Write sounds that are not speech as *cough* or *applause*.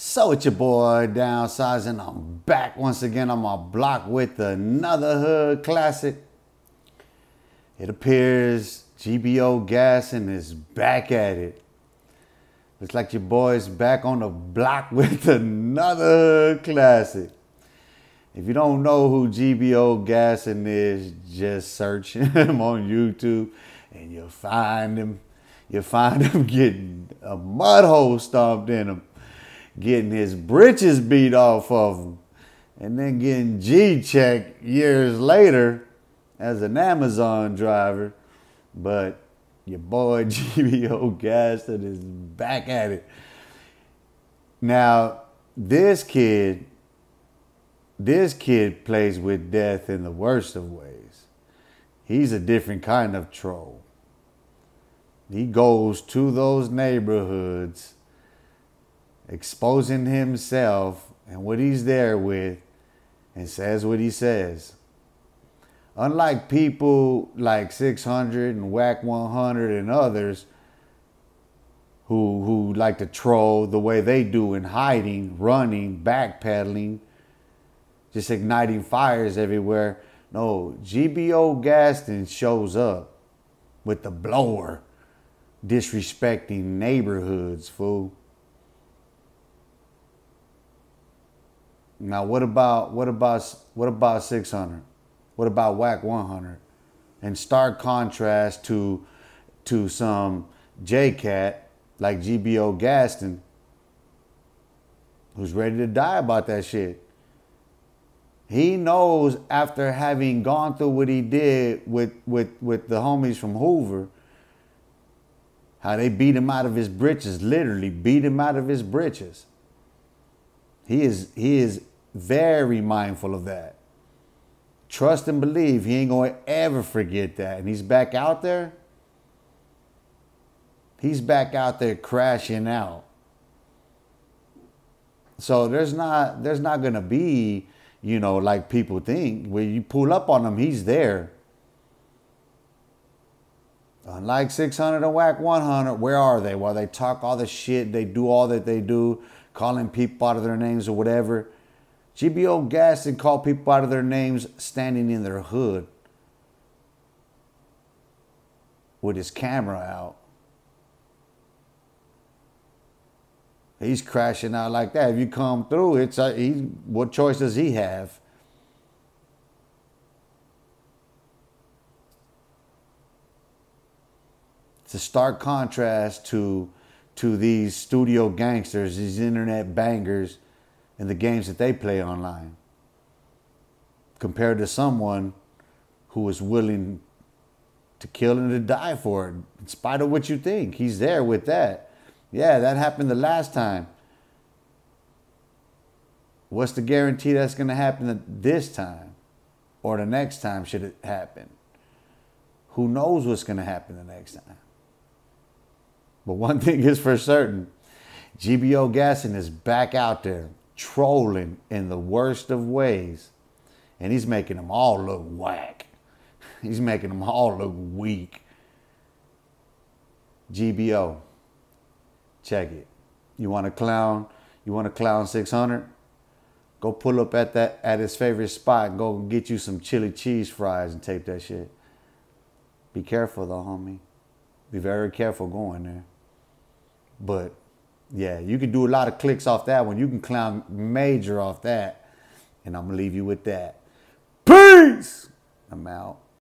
So it's your boy Downsizing. I'm back once again on my block with another hood classic. It appears GBO Gaston is back at it. Looks like your boy's back on the block *laughs* with another hood classic. If you don't know who GBO Gaston is, just search *laughs* him on YouTube and you'll find him. You'll find him *laughs* getting a mud hole stomped in him getting his britches beat off of him, and then getting G checked years later as an Amazon driver. But your boy *laughs* GBO Gaston is back at it. Now, this kid, this kid plays with death in the worst of ways. He's a different kind of troll. He goes to those neighborhoods exposing himself and what he's there with and says what he says. Unlike people like 600 and Wack 100 and others who, who like to troll the way they do in hiding, running, backpedaling, just igniting fires everywhere. No, GBO Gaston shows up with the blower, disrespecting neighborhoods, fool. Now, what about what about what about 600? What about Wack 100? In stark contrast to to some JCat like GBO Gaston, who's ready to die about that shit. He knows after having gone through what he did with with with the homies from Hoover, how they beat him out of his britches, literally beat him out of his britches. He is he is very mindful of that. Trust and believe he ain't going to ever forget that. And he's back out there. He's back out there crashing out. So there's not there's not going to be, you know, like people think when you pull up on him, he's there. Unlike 600 and Wack 100, where are they? While they talk all the shit, they do all that they do, calling people out of their names or whatever. GBO Gaston call people out of their names standing in their hood with his camera out. He's crashing out like that. If you come through, it's a, he, what choice does he have? It's a stark contrast to to these studio gangsters, these internet bangers in the games that they play online compared to someone who is willing to kill and to die for it, in spite of what you think. He's there with that. Yeah, that happened the last time. What's the guarantee that's going to happen this time or the next time should it happen? Who knows what's going to happen the next time? But one *laughs* thing is for certain GBO Gaston is back out there trolling in the worst of ways. And he's making them all look whack. *laughs* He's making them all look weak. GBO. Check it. You want to clown? You want to clown 600? Go pull up at that at his favorite spot go get you some chili cheese fries and tape that shit. Be careful though, homie. Be very careful going there. But yeah, you can do a lot of clicks off that one. You can climb major off that. And I'm going to leave you with that. Peace! I'm out.